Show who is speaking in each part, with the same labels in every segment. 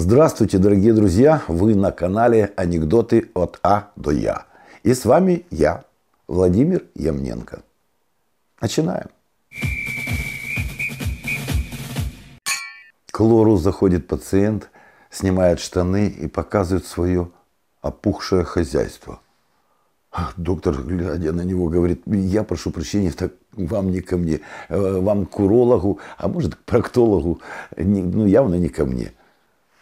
Speaker 1: Здравствуйте, дорогие друзья! Вы на канале «Анекдоты от А до Я». И с вами я, Владимир Ямненко. Начинаем. К лору заходит пациент, снимает штаны и показывает свое опухшее хозяйство. Доктор, глядя на него, говорит, я прошу прощения, так вам не ко мне, э, вам к урологу, а может к проктологу, ну явно не ко мне.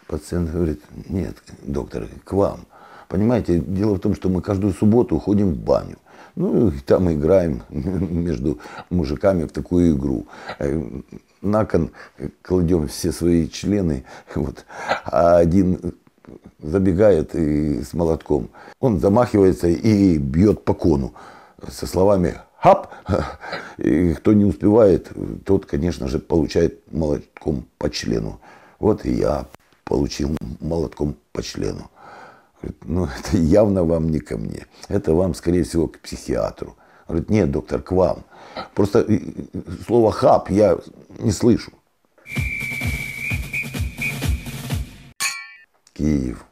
Speaker 1: Пациент говорит, нет, доктор, к вам. Понимаете, дело в том, что мы каждую субботу уходим в баню. Ну, и там играем между мужиками в такую игру. Э, на кон кладем все свои члены, вот, а один забегает и с молотком. Он замахивается и бьет по кону со словами «хап!». И кто не успевает, тот, конечно же, получает молотком по члену. Вот и я получил молотком по члену. Говорит, ну, это явно вам не ко мне. Это вам, скорее всего, к психиатру. Говорит, нет, доктор, к вам. Просто слово «хап» я не слышу. Киев.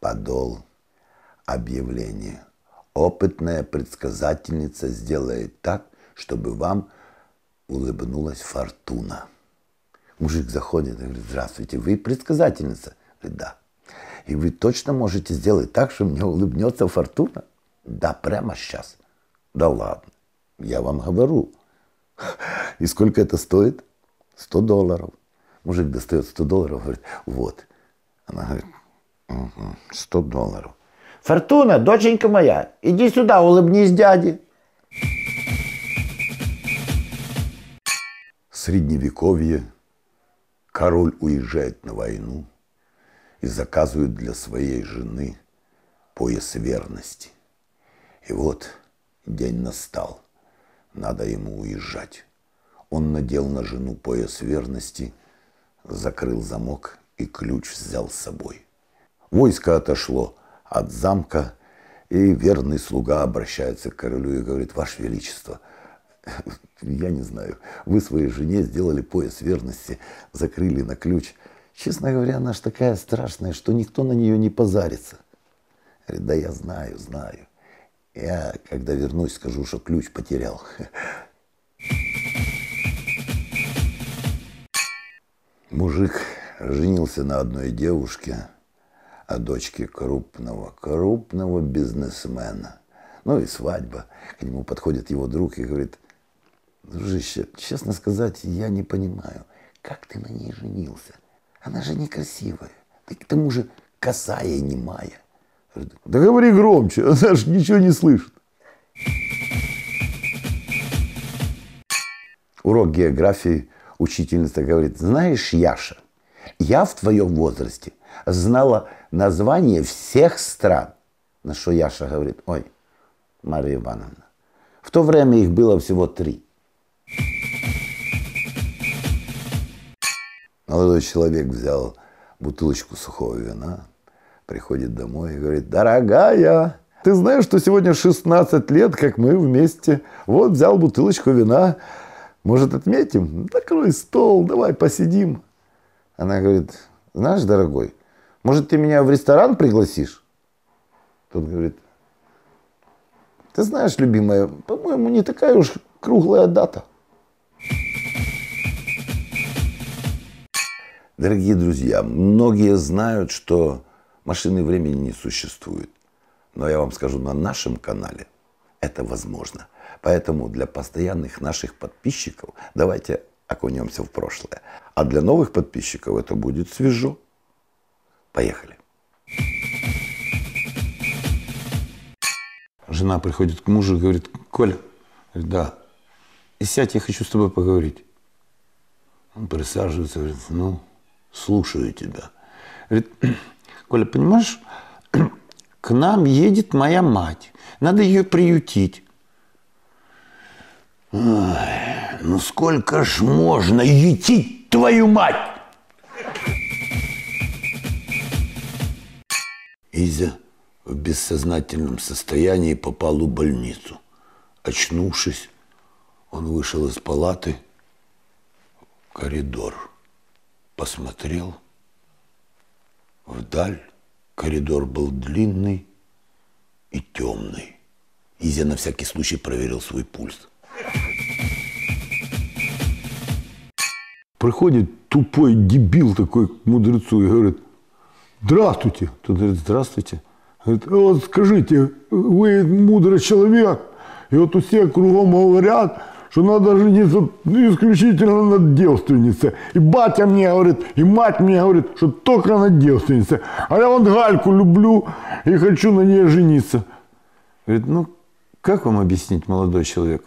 Speaker 1: Подол. Объявление. Опытная предсказательница сделает так, чтобы вам улыбнулась фортуна. Мужик заходит и говорит, здравствуйте, вы предсказательница? Говорит, да. И вы точно можете сделать так, что мне улыбнется фортуна? Да, прямо сейчас. Да ладно, я вам говорю. И сколько это стоит? 100 долларов. Мужик достает 100 долларов, говорит, вот. Она говорит, угу, 100 долларов. Фортуна, доченька моя, иди сюда, улыбнись дяде. Средневековье Король уезжает на войну и заказывает для своей жены пояс верности. И вот день настал, надо ему уезжать. Он надел на жену пояс верности, закрыл замок и ключ взял с собой. Войско отошло от замка, и верный слуга обращается к королю и говорит, «Ваше Величество, — я не знаю, вы своей жене сделали пояс верности, закрыли на ключ. Честно говоря, она ж такая страшная, что никто на нее не позарится. Говорит, да я знаю, знаю. Я, когда вернусь, скажу, что ключ потерял. Мужик женился на одной девушке, а дочке крупного, крупного бизнесмена. Ну и свадьба. К нему подходит его друг и говорит, Дружище, честно сказать, я не понимаю, как ты на ней женился? Она же некрасивая. Ты к тому же косая немая. Да говори громче, она же ничего не слышит. Урок географии учительница говорит, знаешь, Яша, я в твоем возрасте знала название всех стран. На что Яша говорит, ой, Мария Ивановна, в то время их было всего три. Молодой человек взял бутылочку сухого вина, приходит домой и говорит, дорогая, ты знаешь, что сегодня 16 лет, как мы вместе. Вот взял бутылочку вина, может, отметим? Накрой стол, давай посидим. Она говорит, знаешь, дорогой, может, ты меня в ресторан пригласишь? Тот говорит, ты знаешь, любимая, по-моему, не такая уж круглая дата. Дорогие друзья, многие знают, что машины времени не существует. Но я вам скажу, на нашем канале это возможно. Поэтому для постоянных наших подписчиков давайте окунемся в прошлое. А для новых подписчиков это будет свежо. Поехали. Жена приходит к мужу и говорит, Коля, да, и сядь, я хочу с тобой поговорить. Он присаживается, говорит, ну, слушаю тебя. Говорит, Коля, понимаешь, к нам едет моя мать. Надо ее приютить. Ой, ну сколько ж можно ютить твою мать? Изя в бессознательном состоянии попал в больницу. Очнувшись, он вышел из палаты в коридор посмотрел вдаль. Коридор был длинный и темный. Изя на всякий случай проверил свой пульс. Приходит тупой дебил такой к мудрецу и говорит, здравствуйте. Тот говорит, здравствуйте. Говорит, «А вот скажите, вы мудрый человек, и вот у всех кругом говорят, что надо жениться исключительно на девственнице. И батя мне говорит, и мать мне говорит, что только на девственнице. А я вот Гальку люблю и хочу на ней жениться. Говорит, ну, как вам объяснить, молодой человек?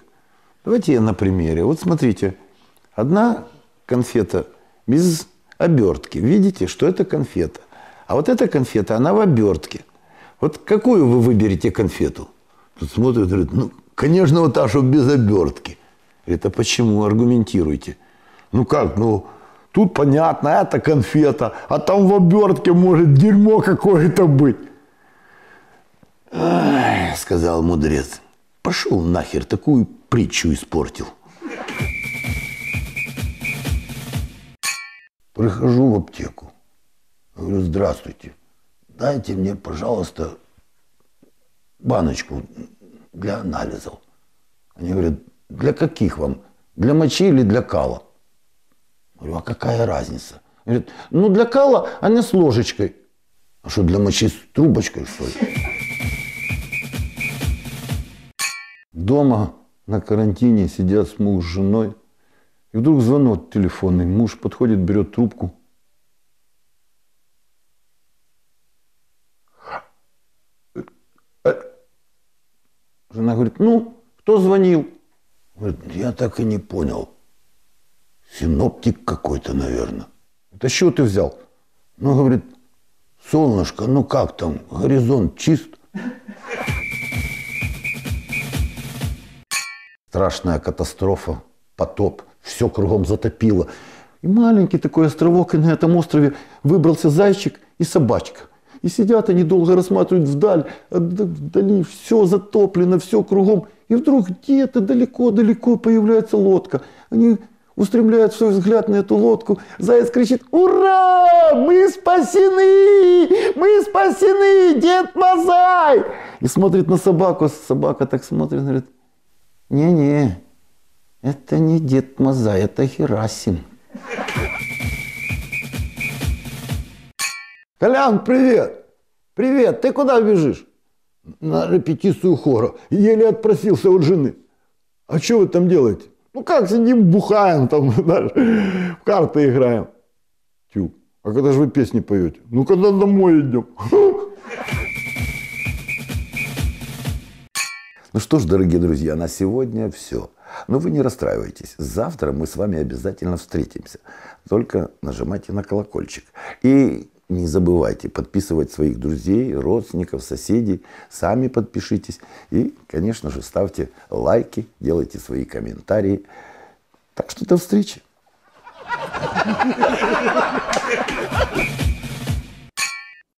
Speaker 1: Давайте я на примере. Вот смотрите, одна конфета без обертки. Видите, что это конфета. А вот эта конфета, она в обертке. Вот какую вы выберете конфету? Тут смотрит, говорит, ну, конечно, вот та, что без обертки. Это почему? Аргументируйте. Ну как, ну, тут понятно, это конфета, а там в обертке может дерьмо какое-то быть. Ай, сказал мудрец, пошел нахер, такую притчу испортил. Прихожу в аптеку. Говорю, здравствуйте, дайте мне, пожалуйста, баночку для анализов. Они говорят, для каких вам? Для мочи или для кала? Говорю, а какая разница? Говорит, ну для кала, а не с ложечкой. А что, для мочи с трубочкой, что ли? Дома на карантине сидят с муж с женой. И вдруг звонок телефонный. Муж подходит, берет трубку. Жена говорит, ну, кто звонил? Говорит, я так и не понял. Синоптик какой-то, наверное. Это что ты взял? Ну, говорит, солнышко, ну как там, горизонт чист? Страшная катастрофа, потоп, все кругом затопило. И маленький такой островок, и на этом острове выбрался зайчик и собачка. И сидят они долго рассматривают вдаль, а вдали все затоплено, все кругом. И вдруг где-то далеко-далеко появляется лодка. Они устремляют свой взгляд на эту лодку. Заяц кричит, ура, мы спасены, мы спасены, Дед Мазай. И смотрит на собаку, собака так смотрит, говорит, не-не, это не Дед Мазай, это Герасим. Колян, привет! Привет, ты куда бежишь? На репетицию хора. Еле отпросился от жены. А что вы там делаете? Ну как, сидим, бухаем, там, знаешь, в карты играем. Тю, а когда же вы песни поете? Ну, когда домой идем. Ну что ж, дорогие друзья, на сегодня все. Но вы не расстраивайтесь. Завтра мы с вами обязательно встретимся. Только нажимайте на колокольчик. И не забывайте подписывать своих друзей, родственников, соседей. Сами подпишитесь. И, конечно же, ставьте лайки, делайте свои комментарии. Так что до встречи.